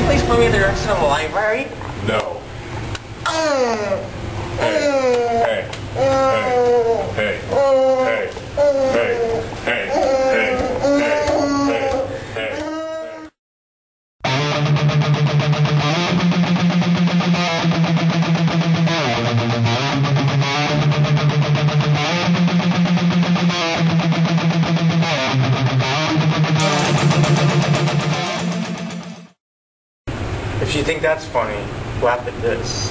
you please point me in the direction of the library? No. Hey. hey, hey, Hey. hey, Hey. hey, hey, hey, hey. Hey. Hey. Hey. Think that's funny, laugh at this.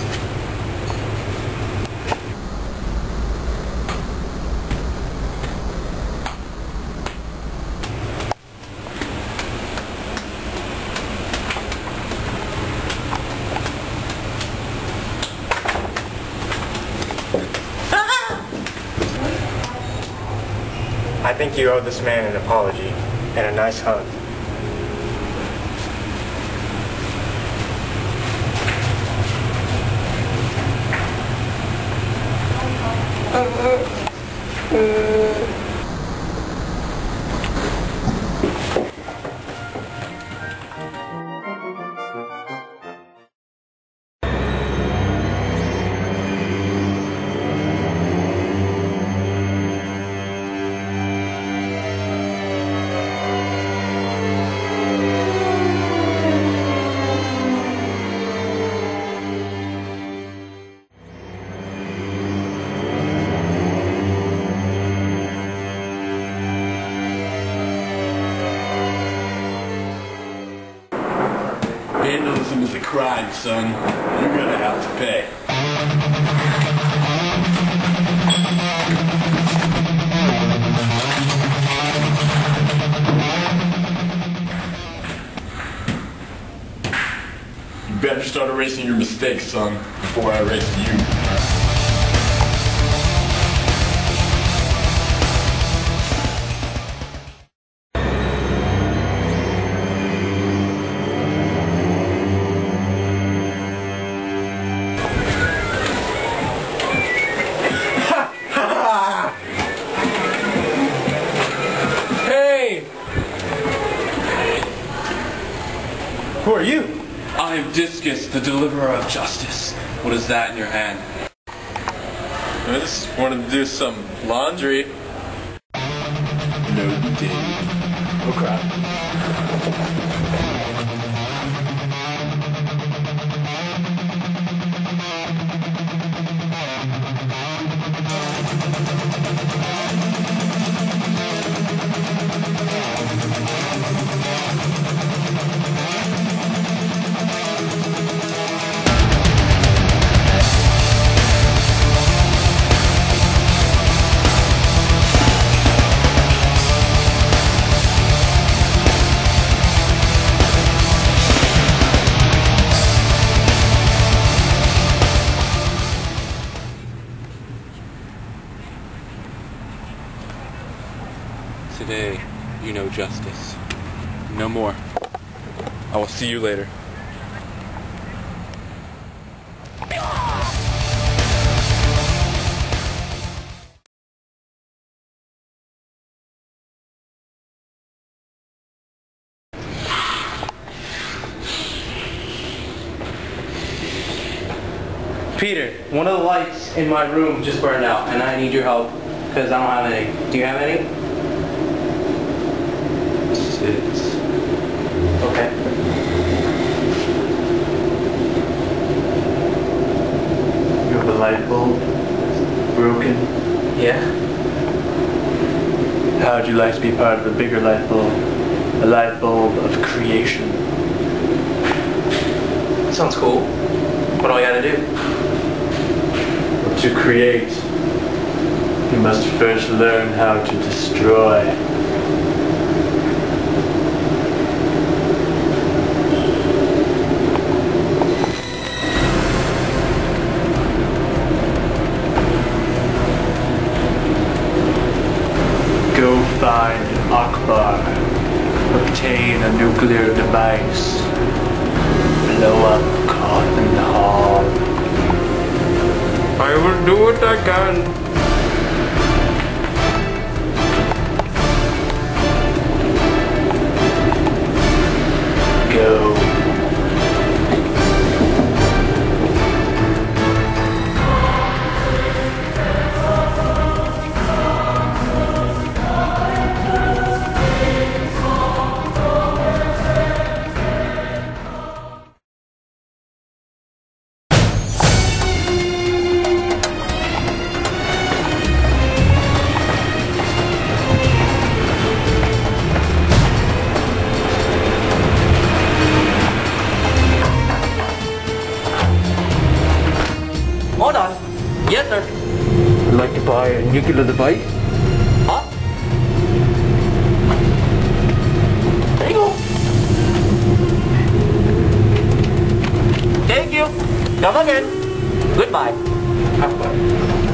I think you owe this man an apology and a nice hug. ừ. A crime, son. You're gonna have to pay. You better start erasing your mistakes, son, before I erase you. Who are you? I am Discus, the deliverer of justice. What is that in your hand? I just wanted to do some laundry. Today, you know justice. No more. I will see you later. Peter, one of the lights in my room just burned out, and I need your help because I don't have any. Do you have any? Six. Okay. You have a light bulb broken. Yeah. How would you like to be part of a bigger light bulb? A light bulb of creation. Sounds cool. What do I gotta do? To create, you must first learn how to destroy. do it again. Particular device. There you go. Thank you. Come again. Goodbye. Hey!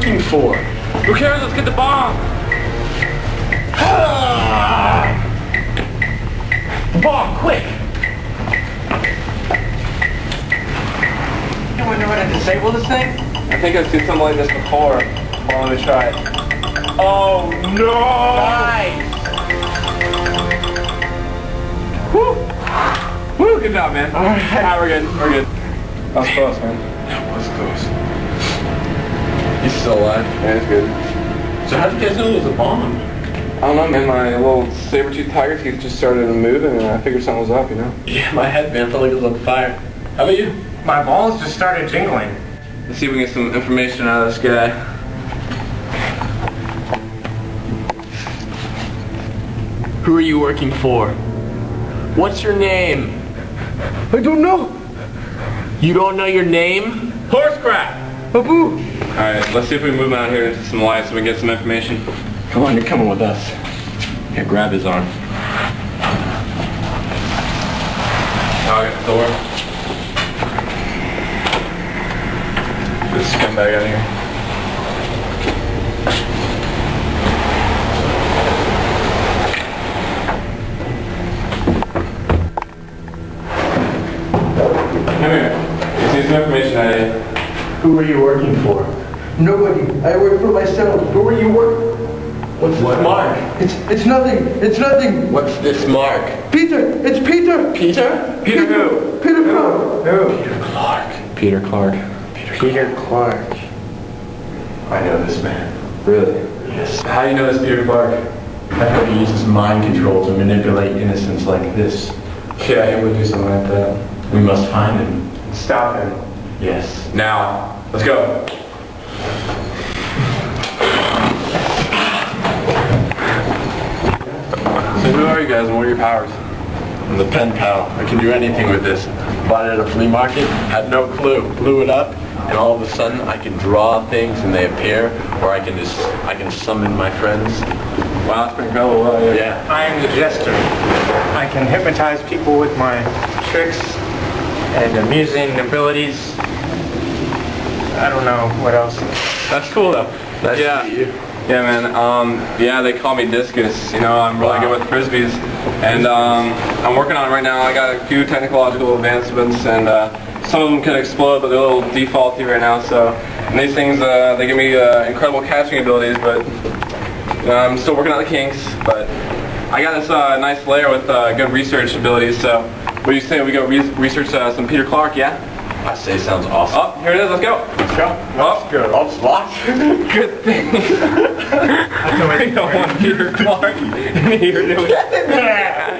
Who are you working for? Who cares? Let's get the bomb! the Bomb, quick! You wonder how to disable this thing? I think I've seen something like this before. Well, let me try it. Oh no! Nice! Woo! Woo, good job, man. Alright. Ah, we're good, we're good. That was close, man. That was close. He's still alive. Yeah, it's good. So how did you guys know it was a bomb? I don't know, man. My little saber-toothed tiger teeth just started moving, and I figured something was up, you know? Yeah, my headband felt like it was on fire. How about you? My balls just started jingling. Let's see if we can get some information out of this guy. Who are you working for? What's your name? I don't know. You don't know your name? Horse crap! Abu. Alright, let's see if we can move him out here into some light so we can get some information. Come on, you're coming with us. Here, grab his arm. Alright, door. This scumbag out here. Who are you working for? Nobody. I work for myself. Who are you working? What's this mark? It's it's nothing. It's nothing. What's this mark? Peter. It's Peter. Peter? Peter who? Peter Pan. Peter Clark. Peter Clark. Peter Peter Clark. I know this man. Really? Yes. How do you know this Peter Clark? I heard he uses mind control to manipulate innocents like this. Yeah, he would do something like that. We must find him. Stop him. Yes. Now, let's go. So who are you guys and what are your powers? I'm the pen pal. I can do anything with this. Bought it at a flea market, had no clue. Blew it up, and all of a sudden I can draw things and they appear, or I can just I can summon my friends. Wow, that's pretty incredible. Wow, yeah. Yeah. I am the jester. I can hypnotize people with my tricks and amusing abilities. I don't know what else. That's cool though. Nice yeah. Yeah, man. Um, yeah, they call me Discus. You know, I'm really Wow. good with frisbees, and um, I'm working on it right now. I got a few technological advancements, and uh, some of them can explode, but they're a little defaulty right now. So, and these things, uh, they give me uh, incredible catching abilities, but uh, I'm still working on the kinks. But I got this uh, nice layer with uh, good research abilities. So, what do you say we go re- research uh, some Peter Clark? Yeah. I say sounds awesome. Oh, here it is. Let's go. Let's go. Oh, Good. It's locked. good thing. I don't want Peter Clark in here doing